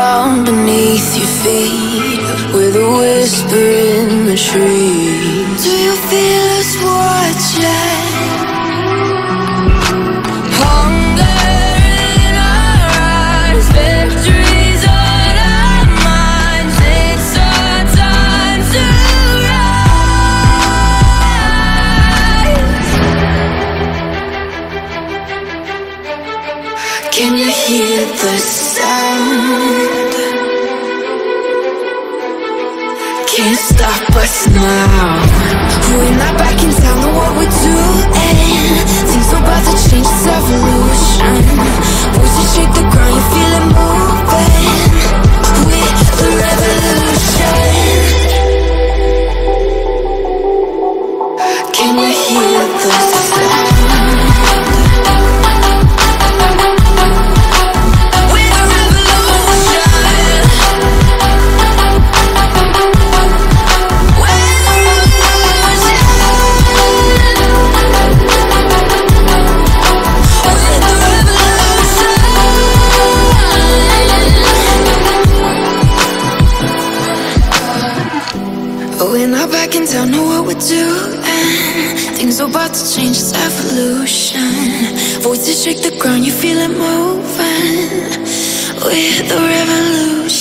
Ground beneath your feet, with a whisper in the trees. Can you hear the sound? Can't stop us now. We're not back in We're not back in town, know what we're doing. Things are about to change, it's evolution. Voices shake the ground, you feel it moving. We're the revolution.